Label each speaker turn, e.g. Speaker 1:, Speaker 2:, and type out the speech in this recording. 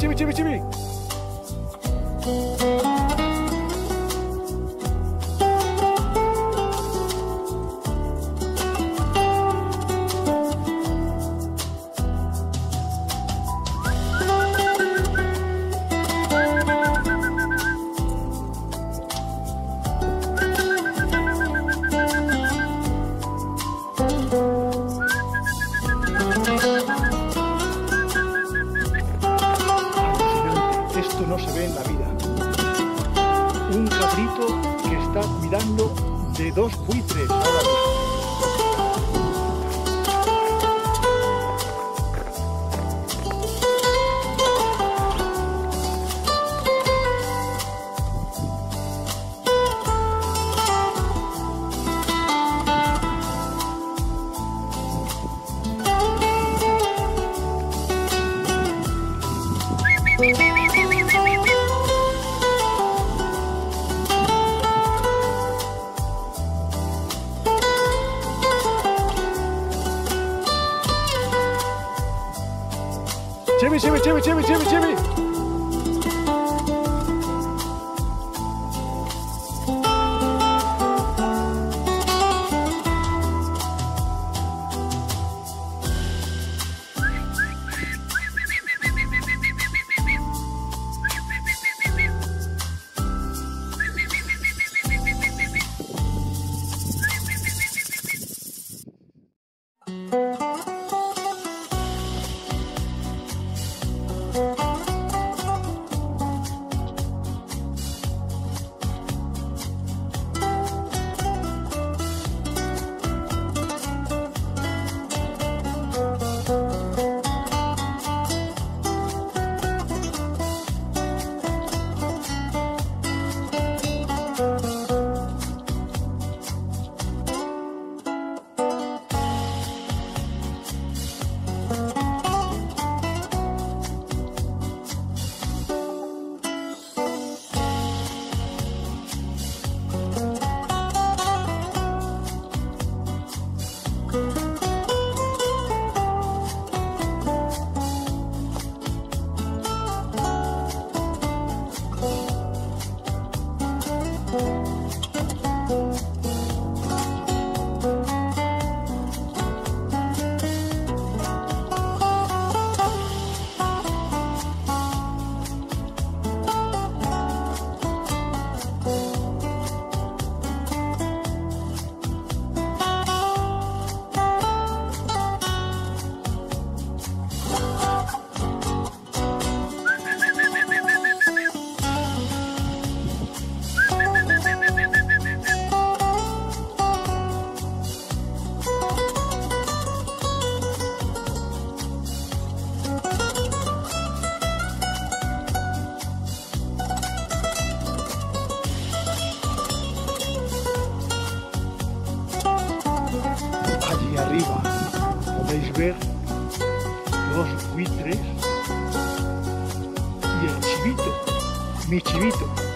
Speaker 1: Jimmy, Jimmy, Jimmy. De dos buitres ahora Jimmy, Jimmy, Jimmy, Jimmy. Los buitres y el chivito, mi chivito.